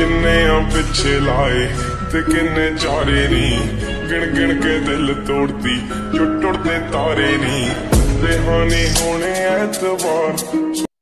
ਕਿੰਨੇ ਆ ਪਿੱਛੇ ਲਾਏ ਤੇ ਕਿੰਨੇ ਚਾਰੇ ਨਹੀਂ ਗਿਣ ਗਿਣ ਕੇ ਦਿਲ ਤੋੜਦੀ ਜੋ ਟੁੱਟਦੇ ਤਾਰੇ ਨਹੀਂ ਦੇਹਾਨੀ ਹੋਣੇ ਐਤਵਾਰ